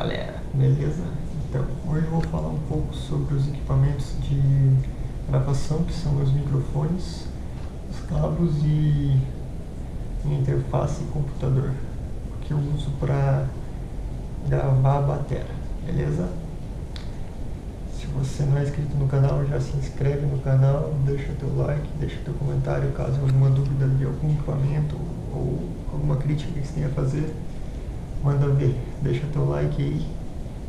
galera, beleza? Então, hoje eu vou falar um pouco sobre os equipamentos de gravação, que são os microfones, os cabos e interface e computador, que eu uso para gravar a bateria, beleza? Se você não é inscrito no canal, já se inscreve no canal, deixa teu like, deixa teu comentário caso alguma dúvida de algum equipamento ou alguma crítica que você tenha a fazer manda ver, deixa teu like aí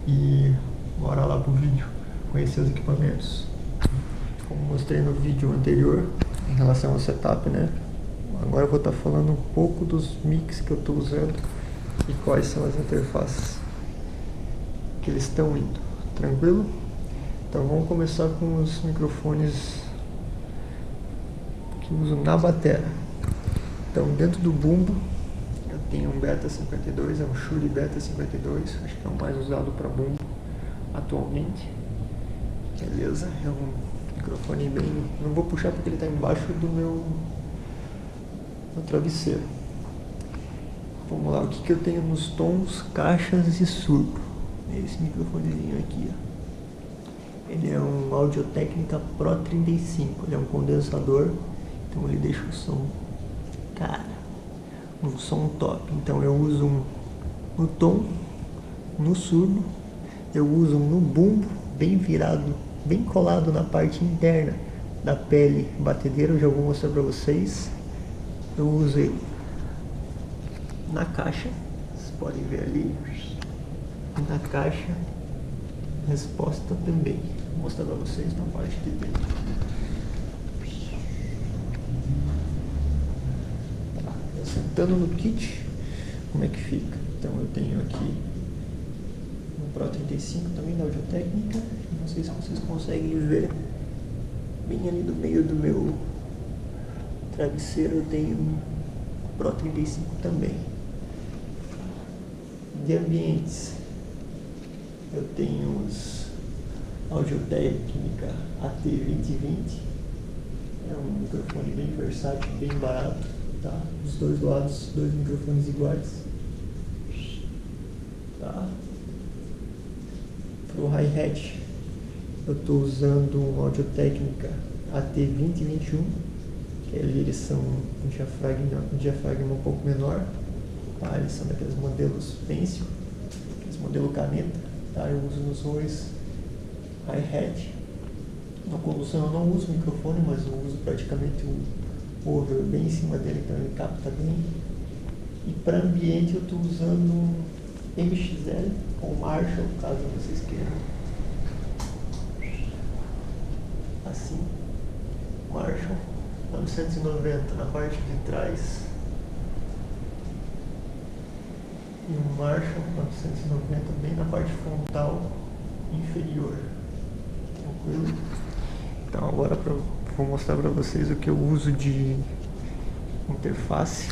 e bora lá pro vídeo conhecer os equipamentos. Como mostrei no vídeo anterior em relação ao setup, né? Agora eu vou estar tá falando um pouco dos mix que eu estou usando e quais são as interfaces que eles estão indo. Tranquilo? Então vamos começar com os microfones que uso na bateria. Então dentro do bumbo tem um Beta 52, é um Shure Beta 52, acho que é o mais usado para bumbo atualmente. Beleza, é um microfone bem. Não vou puxar porque ele está embaixo do meu, meu travesseiro. Vamos lá, o que, que eu tenho nos tons, caixas e surdo. Esse microfonezinho aqui, ó. Ele é um Audio Técnica Pro 35, ele é um condensador, então ele deixa o som. Cara, um som top. Então eu uso um no tom, no surdo, eu uso um no bumbo, bem virado, bem colado na parte interna da pele batedeira, eu já vou mostrar para vocês. Eu uso ele na caixa, vocês podem ver ali, na caixa, resposta também. Vou mostrar para vocês na parte de dentro. Sentando no kit, como é que fica? Então eu tenho aqui um Pro 35 também da Audiotécnica, não sei se vocês conseguem ver, bem ali no meio do meu travesseiro eu tenho um Pro 35 também. De ambientes, eu tenho os Audiotécnica AT2020, é um microfone bem versátil, bem barato tá? Dos dois lados, dois microfones iguais. Tá? Pro hi-hat, eu estou usando um Audio Técnica AT2021, que eles são um diafragma, um diafragma um pouco menor, tá? Eles são daqueles modelos pencil, aqueles modelo caneta, tá? Eu uso nos dois hi-hat. Na condução eu não uso microfone, mas eu uso praticamente o over bem em cima dele, então ele capta bem. E para ambiente eu estou usando MXL com Marshall, caso vocês queiram. Assim, Marshall 990 na parte de trás. E um Marshall 990 bem na parte frontal inferior. Tranquilo? Então agora para vou mostrar para vocês o que eu uso de interface